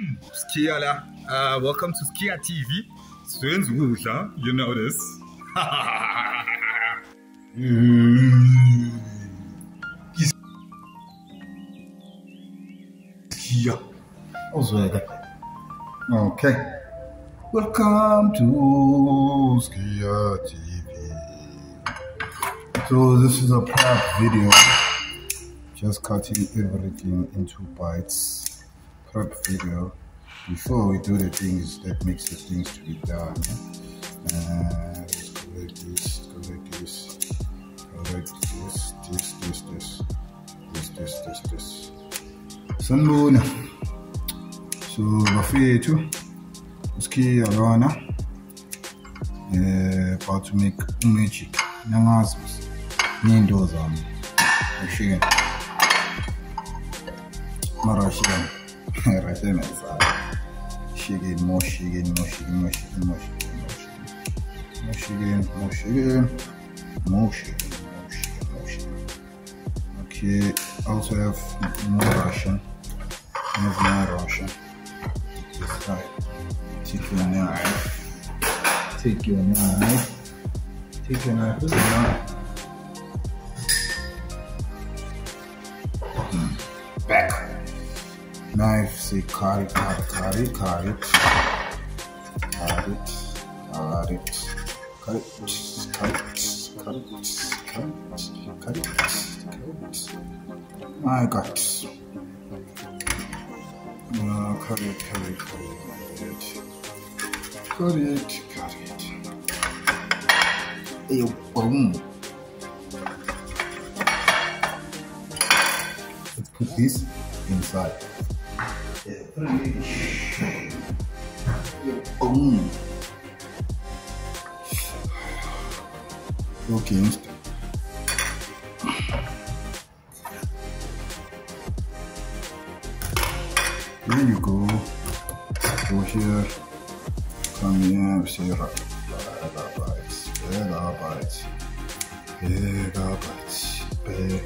Skhiya la. Uh, welcome to Skhiya TV. Swen's Wula, you know this. Skhiya. Uzweke. Okay. Welcome to Skhiya TV. So this is a prep video. Just cutting everything into bites. Prep video. Before we do the things that makes the things to be done. Uh, let's go like this, go like this, go like this, this, this, this, this, this, this, this. Sanibona. So bafethu usikhiya lona eh about to make magic nangazi nento zami ashike mara right there, man. Shaking, more shaking, more shaking, more shaking, more shaking, more shaking. More shaking, more more more more. Okay, also have more Russian. More Russian. Take your knife. Take your knife. Take your knife. Knife. Back knife say cut it cut it cut it cut it cut it cut it cut it cut it cut it cut it cut it cut it my god uh, cut it cut it cut it cut it cut it Hey, boom let's put this inside boom okay There you go. Go here. Come here. Say. Megabytes. Megabytes. Be-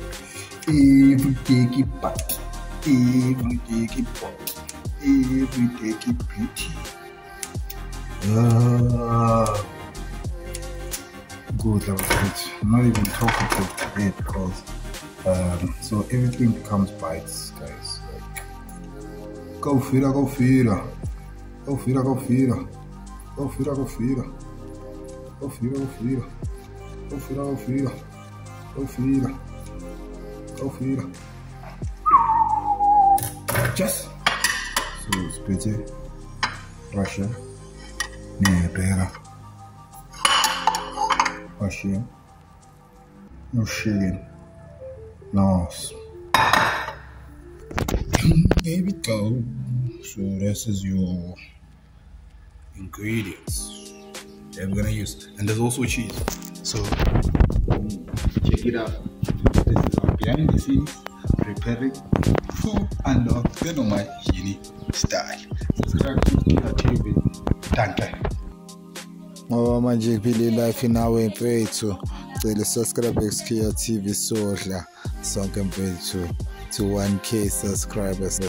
Every day back. Every day keep back. Every day beauty. Ah. Good, that was good. I'm not even talking to today because um, so everything becomes bites, guys. Like, Go feeder, go feeder. Go feeder, go feeder. Go feeder, go feeder. Go feeder, go feeder. Go feeder, go feeder. Go feeder. Go feeder. Just. So it's pretty. Russia. Nee, pera. Russia. No shitting. No. There we go. So this is your ingredients that we're gonna use, and there's also cheese. So check it out. This is our behind the scenes preparing food and you know my unique style. Subscribe to Kira TV. Danke. ngoba manje kuphile life inawe mfethu cela subscribe kuSkhiya TV sodla sonke mfethu to 1k subscribers